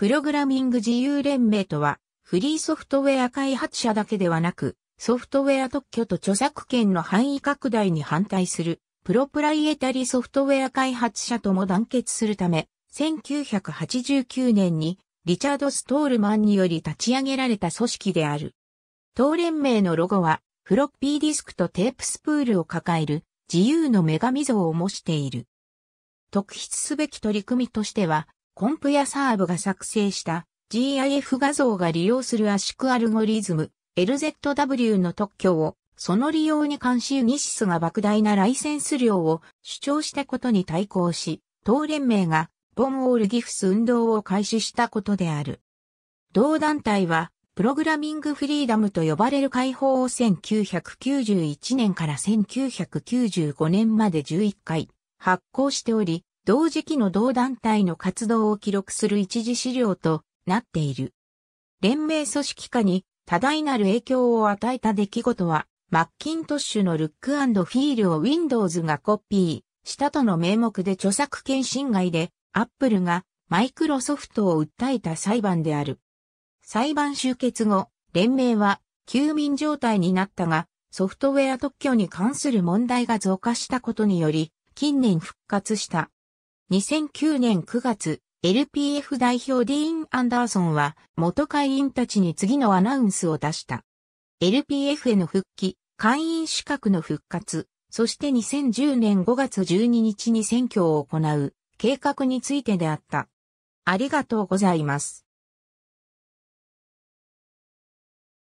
プログラミング自由連盟とは、フリーソフトウェア開発者だけではなく、ソフトウェア特許と著作権の範囲拡大に反対する、プロプライエタリソフトウェア開発者とも団結するため、1989年にリチャード・ストールマンにより立ち上げられた組織である。当連盟のロゴは、フロッピーディスクとテープスプールを抱える自由の女神像を模している。特筆すべき取り組みとしては、コンプやサーブが作成した GIF 画像が利用する圧縮アルゴリズム LZW の特許をその利用に関しユニシスが莫大なライセンス料を主張したことに対抗し、当連盟がボンオールギフス運動を開始したことである。同団体は、プログラミングフリーダムと呼ばれる解放を1991年から1995年まで11回発行しており、同時期の同団体の活動を記録する一時資料となっている。連盟組織化に多大なる影響を与えた出来事は、マッキントッシュのルックフィールを Windows がコピーしたとの名目で著作権侵害でアップルがマイクロソフトを訴えた裁判である。裁判終結後、連盟は休眠状態になったが、ソフトウェア特許に関する問題が増加したことにより、近年復活した。2009年9月、LPF 代表ディーン・アンダーソンは元会員たちに次のアナウンスを出した。LPF への復帰、会員資格の復活、そして2010年5月12日に選挙を行う計画についてであった。ありがとうございます。